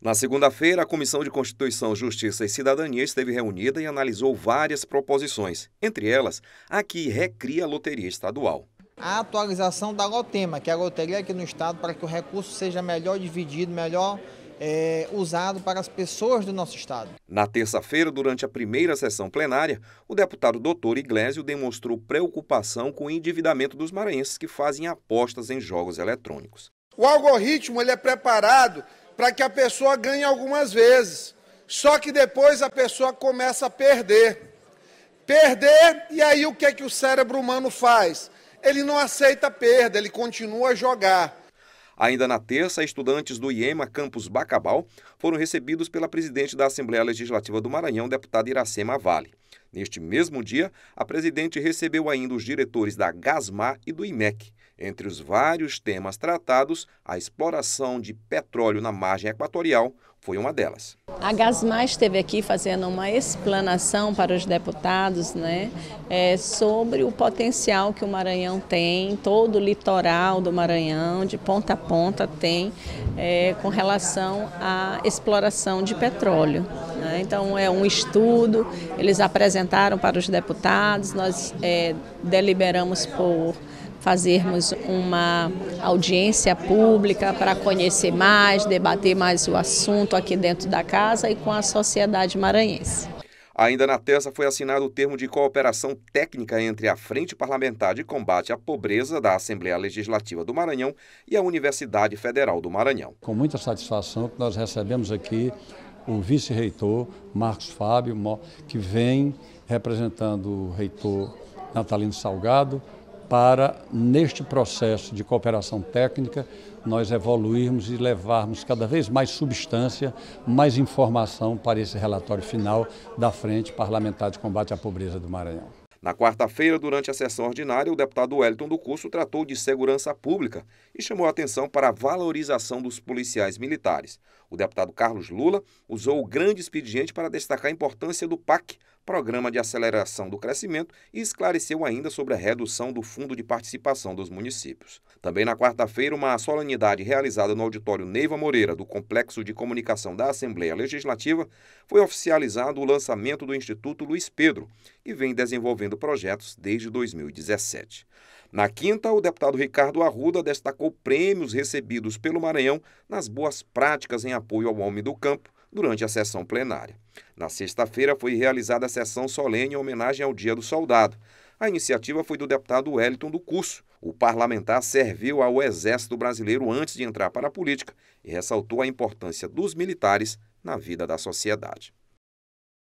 Na segunda-feira, a Comissão de Constituição, Justiça e Cidadania esteve reunida e analisou várias proposições, entre elas a que recria a loteria estadual. A atualização da Lotema, que é a loteria aqui no estado, para que o recurso seja melhor dividido, melhor é, usado para as pessoas do nosso estado. Na terça-feira, durante a primeira sessão plenária, o deputado doutor Iglesio demonstrou preocupação com o endividamento dos maranhenses que fazem apostas em jogos eletrônicos. O algoritmo ele é preparado para que a pessoa ganhe algumas vezes. Só que depois a pessoa começa a perder. Perder, e aí o que, é que o cérebro humano faz? Ele não aceita perda, ele continua a jogar. Ainda na terça, estudantes do IEMA Campus Bacabal foram recebidos pela presidente da Assembleia Legislativa do Maranhão, deputada Iracema Vale. Neste mesmo dia, a presidente recebeu ainda os diretores da Gasmar e do IMEC. Entre os vários temas tratados, a exploração de petróleo na margem equatorial foi uma delas. A Gasmar esteve aqui fazendo uma explanação para os deputados né, é, sobre o potencial que o Maranhão tem, todo o litoral do Maranhão, de ponta a ponta, tem é, com relação à exploração de petróleo. Né. Então, é um estudo, eles apresentaram para os deputados, nós é, deliberamos por fazermos uma audiência pública para conhecer mais, debater mais o assunto aqui dentro da casa e com a sociedade maranhense. Ainda na terça foi assinado o termo de cooperação técnica entre a Frente Parlamentar de Combate à Pobreza da Assembleia Legislativa do Maranhão e a Universidade Federal do Maranhão. Com muita satisfação que nós recebemos aqui o vice-reitor Marcos Fábio, que vem representando o reitor Natalino Salgado, para, neste processo de cooperação técnica, nós evoluirmos e levarmos cada vez mais substância, mais informação para esse relatório final da Frente Parlamentar de Combate à Pobreza do Maranhão. Na quarta-feira, durante a sessão ordinária, o deputado Wellington do Curso tratou de segurança pública e chamou a atenção para a valorização dos policiais militares. O deputado Carlos Lula usou o grande expediente para destacar a importância do PAC, Programa de Aceleração do Crescimento, e esclareceu ainda sobre a redução do Fundo de Participação dos Municípios. Também na quarta-feira, uma solenidade realizada no auditório Neiva Moreira, do Complexo de Comunicação da Assembleia Legislativa, foi oficializado o lançamento do Instituto Luiz Pedro, que vem desenvolvendo projetos desde 2017. Na quinta, o deputado Ricardo Arruda destacou prêmios recebidos pelo Maranhão nas boas práticas em apoio ao homem do campo durante a sessão plenária. Na sexta-feira foi realizada a sessão solene em homenagem ao Dia do Soldado. A iniciativa foi do deputado Wellington do Curso. O parlamentar serviu ao Exército Brasileiro antes de entrar para a política e ressaltou a importância dos militares na vida da sociedade.